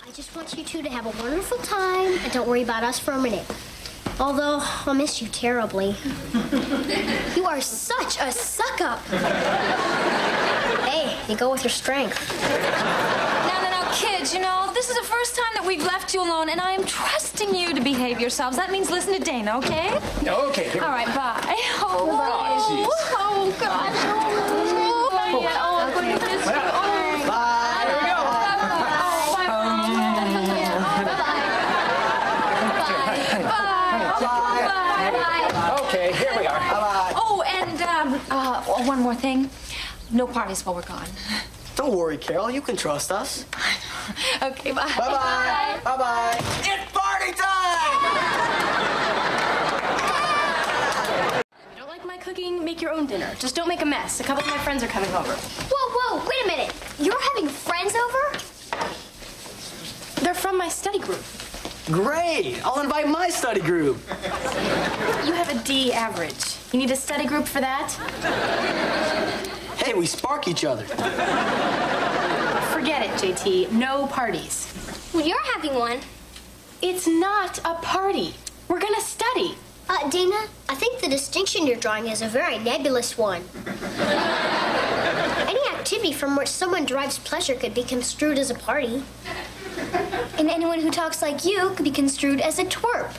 I just want you two to have a wonderful time and don't worry about us for a minute. Although I'll miss you terribly. you are such a suck up. hey, you go with your strength. Now, now, now, kids, you know, this is the first time that we've left you alone, and I am trusting you to behave yourselves. That means listen to Dana, okay? No, okay. Here All right, bye. Oh, Oh, oh, oh gosh. Oh, not yet. Oh, I'm going to miss you. Oh, Bye. Here we go. Okay, here we are. Bye-bye. Oh, and um, uh, one more thing. No parties while we're gone. Don't worry, Carol. You can trust us. Okay, bye. Bye-bye. Bye-bye. It's party time! You don't like my cooking? Make your own dinner. Just don't make a mess. A couple of my friends are coming over. Whoa, whoa, wait a minute. You're having friends over? They're from my study group. Great. I'll invite my study group. You have a D average. You need a study group for that? Hey, we spark each other. Forget it, JT. No parties. Well, you're having one. It's not a party. We're gonna study. Uh, Dana, I think the distinction you're drawing is a very nebulous one. Any activity from which someone derives pleasure could be construed as a party. And anyone who talks like you could be construed as a twerp.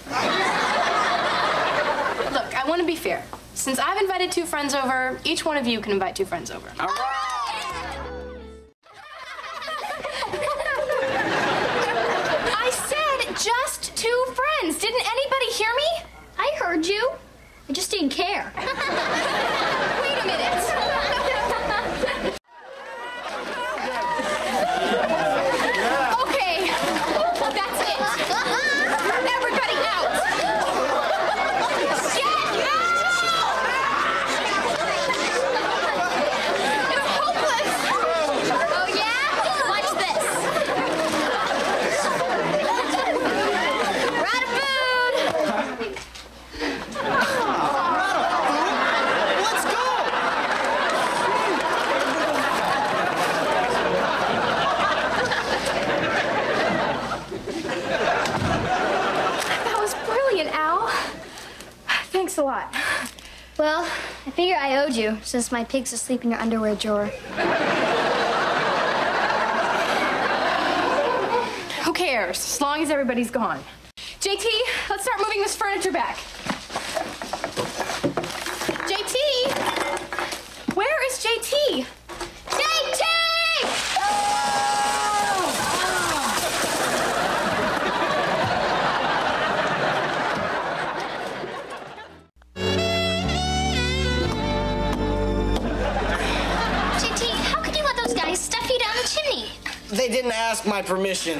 Look, I want to be fair. Since I've invited two friends over, each one of you can invite two friends over. All right. I said just two friends. Didn't anybody hear me? I heard you. I just didn't care. Wait a minute. Okay, that's it. Everybody out. Get out! It's hopeless. Oh, yeah? Watch this. We're out of food. Let's go. That was brilliant, Al. Thanks a lot. Well, I figure I owed you since my pig's asleep in your underwear drawer. Who cares, as long as everybody's gone. JT, let's start moving this furniture back. They didn't ask my permission.